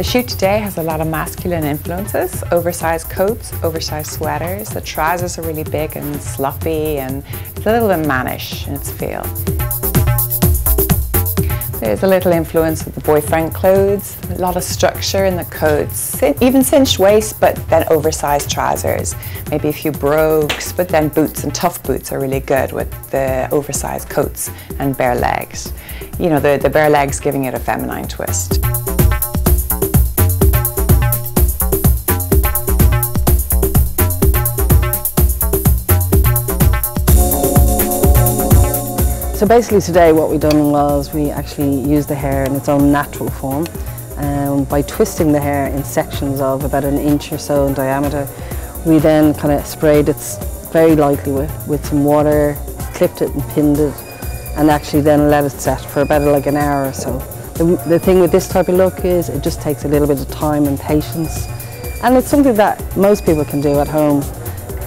The shoot today has a lot of masculine influences, oversized coats, oversized sweaters. The trousers are really big and sloppy and it's a little bit mannish in its feel. There's a little influence of the boyfriend clothes, a lot of structure in the coats, even cinched waist but then oversized trousers, maybe a few brogues, but then boots and tough boots are really good with the oversized coats and bare legs. You know, the, the bare legs giving it a feminine twist. So basically today what we done was we actually used the hair in its own natural form um, by twisting the hair in sections of about an inch or so in diameter. We then kind of sprayed it very lightly with, with some water, clipped it and pinned it and actually then let it set for about like an hour or so. The, the thing with this type of look is it just takes a little bit of time and patience and it's something that most people can do at home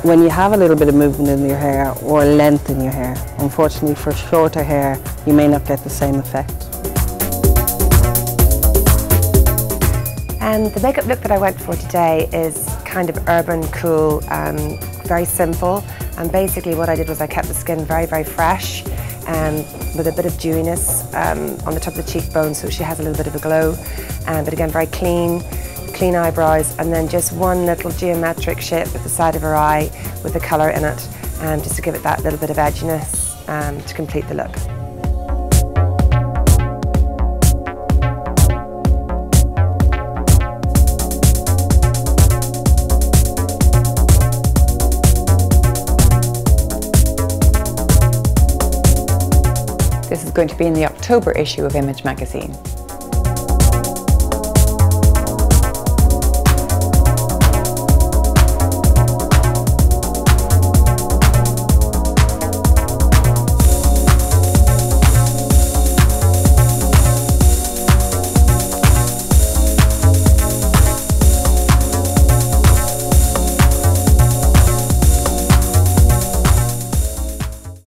when you have a little bit of movement in your hair or length in your hair, unfortunately for shorter hair, you may not get the same effect. And the makeup look that I went for today is kind of urban, cool, um, very simple. And basically what I did was I kept the skin very, very fresh um, with a bit of dewiness um, on the top of the cheekbone so she has a little bit of a glow. Um, but again, very clean clean eyebrows and then just one little geometric shape at the side of her eye with the colour in it um, just to give it that little bit of edginess um, to complete the look. This is going to be in the October issue of Image magazine.